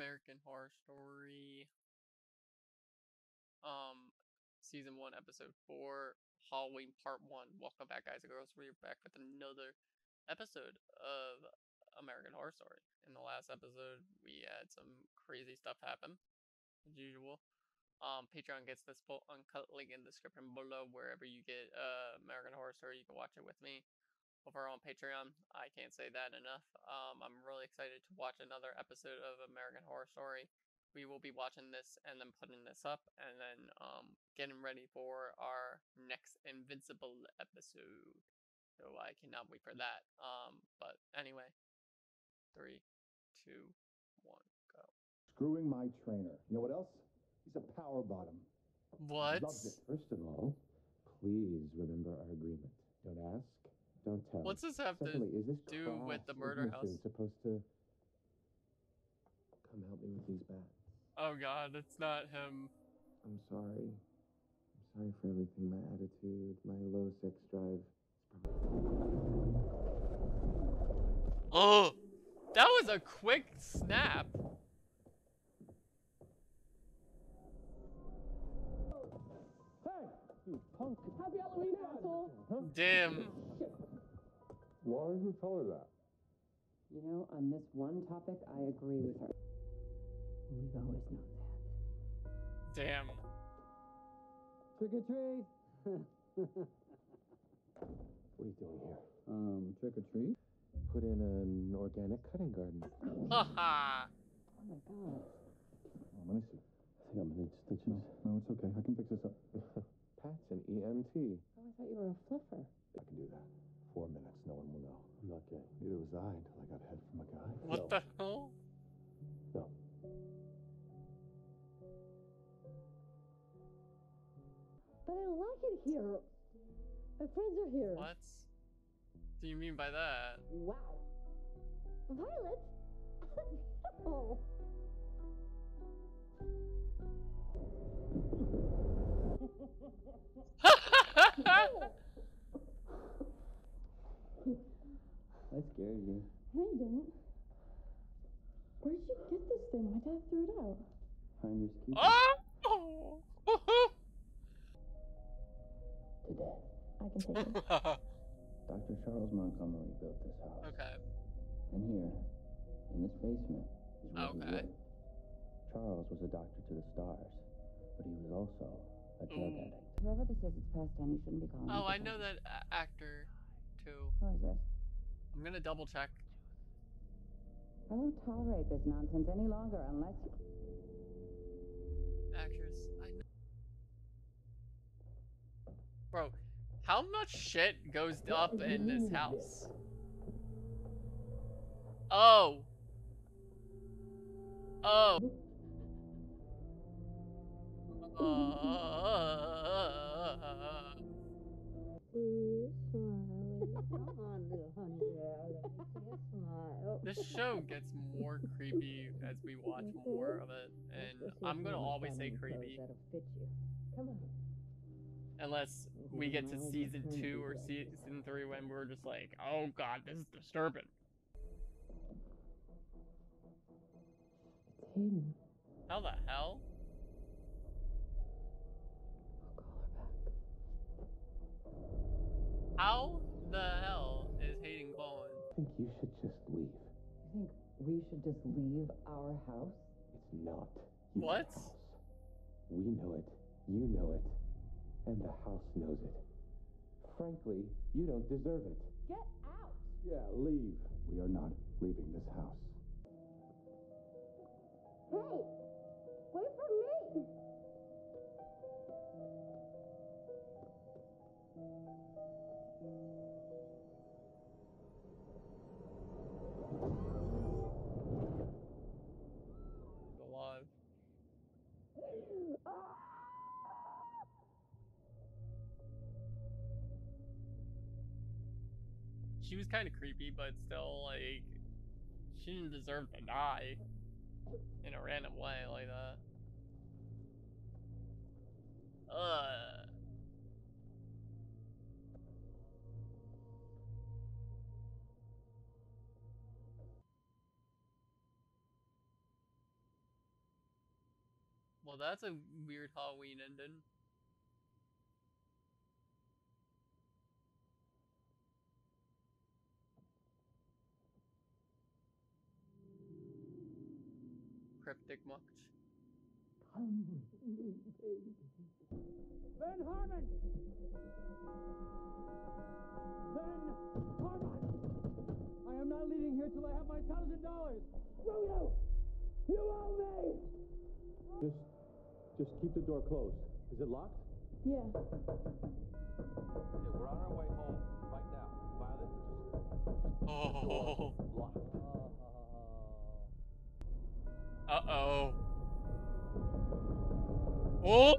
American Horror Story. Um, season one, episode four, Halloween part one. Welcome back, guys and girls. We're back with another episode of American Horror Story. In the last episode, we had some crazy stuff happen, as usual. Um, Patreon gets this full uncut link in the description below. Wherever you get uh, American Horror Story, you can watch it with me over on Patreon. I can't say that enough. Um, I'm really excited to watch another episode of American Horror Story. We will be watching this and then putting this up and then um, getting ready for our next Invincible episode. So I cannot wait for that. Um, but anyway, three, two, one, go. Screwing my trainer. You know what else? He's a power bottom. What? Loved it. First of all, please remember our agreement. Don't ask, don't tell. What's this have to is this do with the murder ignition house? supposed to come help me with these bats? Oh god, it's not him. I'm sorry. I'm sorry for everything. My attitude, my low sex drive. Oh, that was a quick snap. Hey, you punk. Happy Halloween, asshole. Huh? Damn. Why did you tell her that? You know, on this one topic, I agree with her. We've always known that. Damn. Trick or treat. What are you doing here? um, trick or treat? Put in an organic cutting garden. Haha. Oh my god. Oh, let me see. I think I'm gonna need stitches. No, it's okay. I can fix this up. Pat's an EMT. Oh, I thought you were a fluffer. I can do that. Four minutes. No one will know. I'm not gay. Neither was I until I got head from a guy. What No. the hell? No. But I like it here. My friends are here. What? do you mean by that? Wow. Violet? oh. That scared you. No, you didn't. Where'd you get this thing? My dad threw it out. Finders keepers. oh! Today. I can take it. Dr. Charles Montgomery built this house. okay. And here, in this basement, is where he Okay. lived. Charles was a doctor to the stars, but he was also a drug Ooh. addict. Whoever this is, it's past 10. You shouldn't be calling Oh, I know that a- actor too. Who is this? I'm gonna double check. I won't tolerate this nonsense any longer unless you... Actress. I know. Bro, how much shit goes up in this house? Oh. Oh. Uh, this show gets more creepy as we watch mm-hmm. more of it, and I'm gonna always say creepy That'll fit you. Come on. unless we get to season two or season three when we're just like, oh god, this is disturbing. It's Hayden. How the hell? Think you should just leave. You think we should just leave our house? It's not your What? house. We know it. You know it. And the house knows it. Frankly, you don't deserve it. Get out! Yeah, leave. We are not leaving this house. Hey! Wait for me! She was kind of creepy, but still, like, she didn't deserve to die in a random way like that. Well, that's a weird Halloween ending. Cryptic much. Ben Harmon! Ben Harmon! I am not leaving here till I have my thousand dollars! Rudolph! You owe me! Just, just keep the door closed. Is it locked? Yeah. Okay, we're on our way home right now. Violet, just Oh. locked. Uh oh. Oh.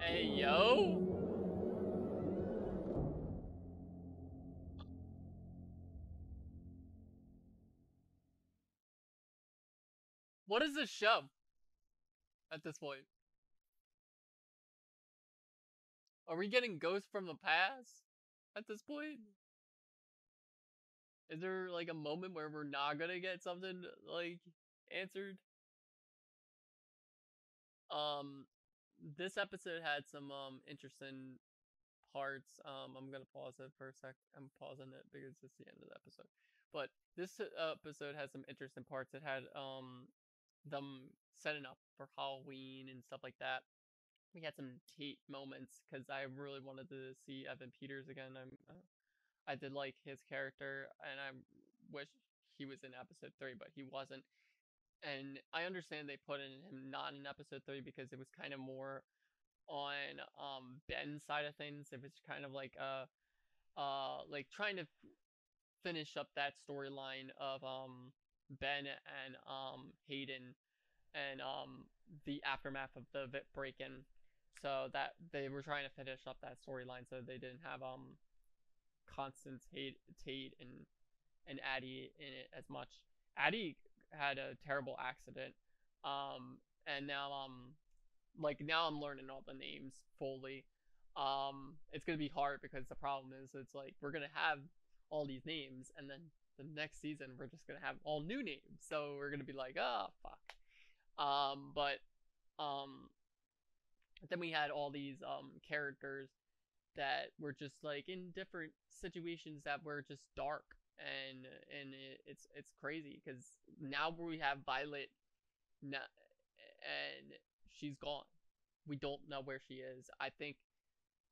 Hey yo. What is this show? At this point. Are we getting ghosts from the past? At this point? Is there like a moment where we're not gonna get something like answered? Um this episode had some um interesting parts. Um I'm gonna pause it for a sec. I'm pausing it because it's the end of the episode. But this uh, episode has some interesting parts. It had um them setting up for Halloween and stuff like that. We had some Tate moments because I really wanted to see Evan Peters again. I'm, uh, I did like his character, and I wish he was in episode three, but he wasn't. And I understand they put in him not in episode three because it was kind of more on um Ben's side of things. It was kind of like uh uh like trying to finish up that storyline of um Ben and um Hayden and um the aftermath of the Vit break-in. So that they were trying to finish up that storyline so they didn't have um Constance Tate, Tate and and Addie in it as much. Addie had a terrible accident. Um and now um like now I'm learning all the names fully. Um it's gonna be hard because the problem is it's like we're gonna have all these names and then the next season we're just gonna have all new names. So we're gonna be like, oh fuck. Um, but um, then we had all these um characters that were just like in different situations that were just dark and and it, it's it's crazy because now we have Violet, and she's gone. We don't know where she is. I think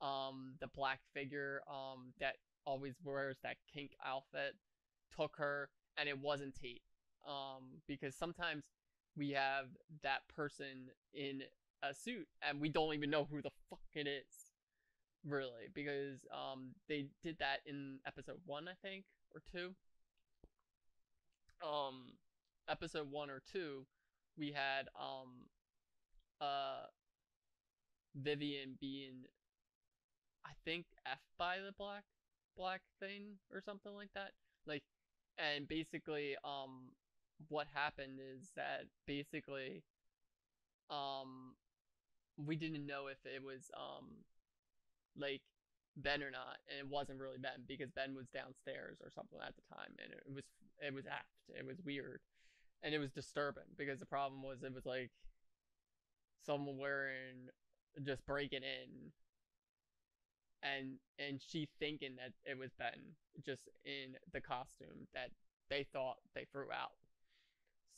um the black figure um that always wears that kink outfit took her and it wasn't Tate. Um because sometimes we have that person in a suit and we don't even know who the fuck it is. Really, because um they did that in episode 1 I think or 2. Um episode 1 or 2 we had um uh Vivian being I think F by the black black thing or something like that. Like and basically um what happened is that basically um we didn't know if it was um like Ben or not and it wasn't really Ben because Ben was downstairs or something at the time and it was it was aft it was weird and it was disturbing because the problem was it was like someone wearing just breaking in and and she thinking that it was Ben just in the costume that they thought they threw out.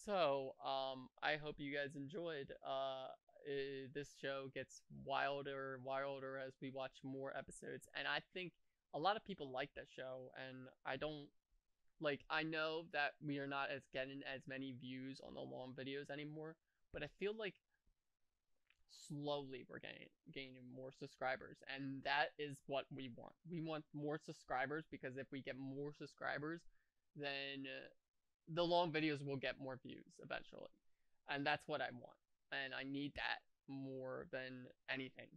So, um, I hope you guys enjoyed. Uh, eh, this show gets wilder and wilder as we watch more episodes, and I think a lot of people like that show, and I don't like. I know that we are not as getting as many views on the long videos anymore, but I feel like slowly we're getting gaining more subscribers and that is what we want. We want more subscribers because if we get more subscribers then uh, the long videos will get more views eventually. And that's what i want. And i need that more than anything.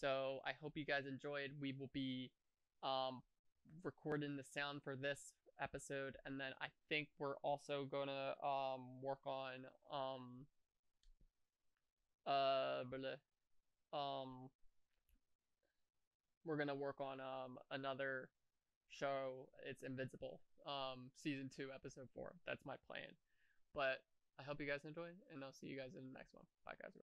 So i hope you guys enjoyed. We will be um recording the sound for this episode and then i think we're also gonna um work on um uh blah. Um, we're gonna work on um another show. It's Invincible. Um, season two, episode four. That's my plan. But I hope you guys enjoyed, and I'll see you guys in the next one. Bye, guys.